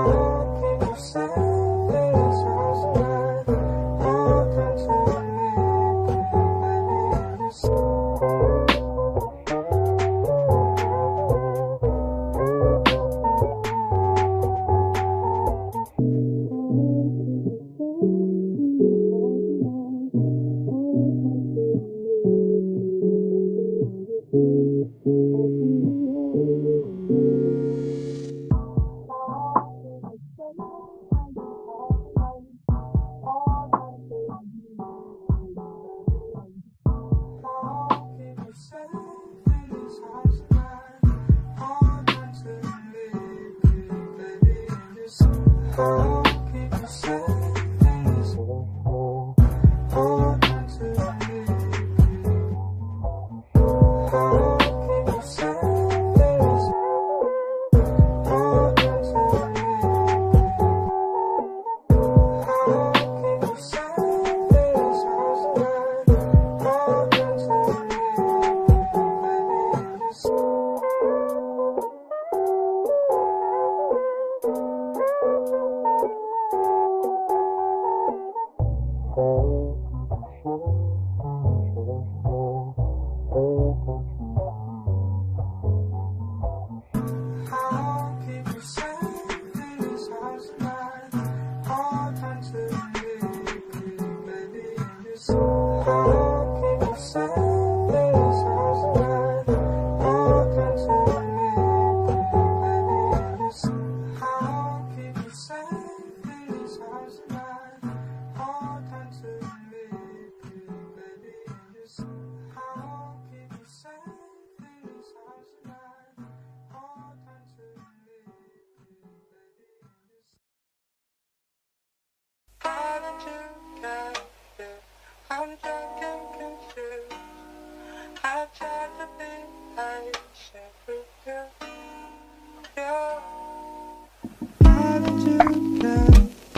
I've got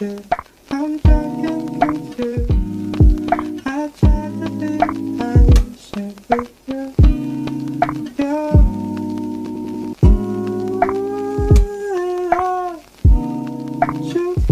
eyes, a black sky, making its home under my flashlight. You